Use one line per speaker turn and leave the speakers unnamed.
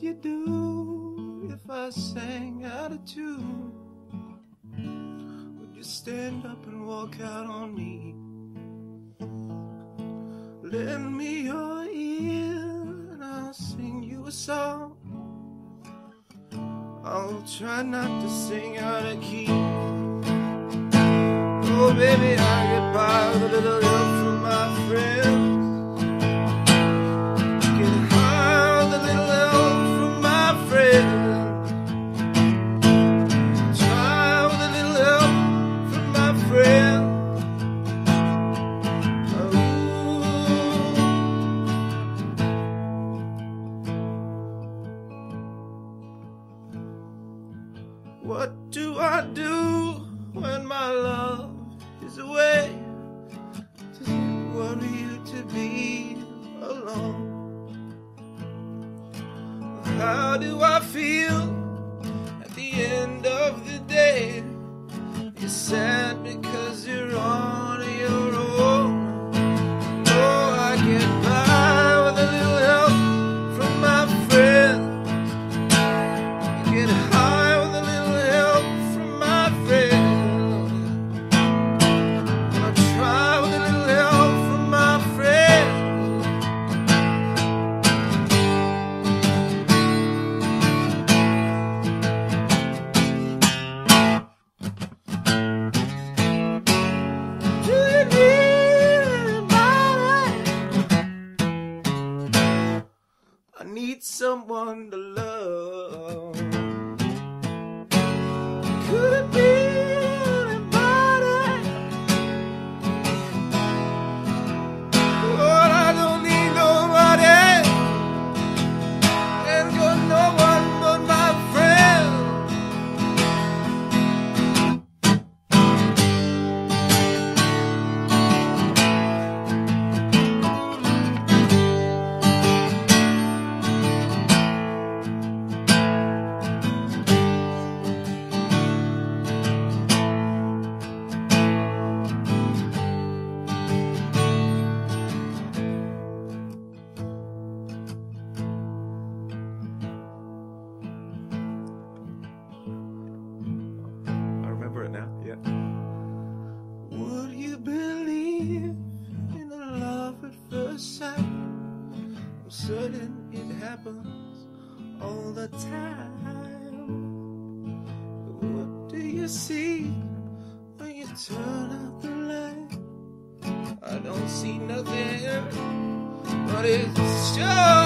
would you do if I sang out of tune? Would you stand up and walk out on me? Lend me your ear and I'll sing you a song. I'll try not to sing out of key. Oh, baby, I get by with a little help from my friends. What do I do when my love is away? Does it worry you to be alone? How do I feel at the end of the day? You're sad because you're on need someone to love. Believe in a love at first sight? I'm certain it happens all the time. But What do you see when you turn out the light? I don't see nothing, but it's sure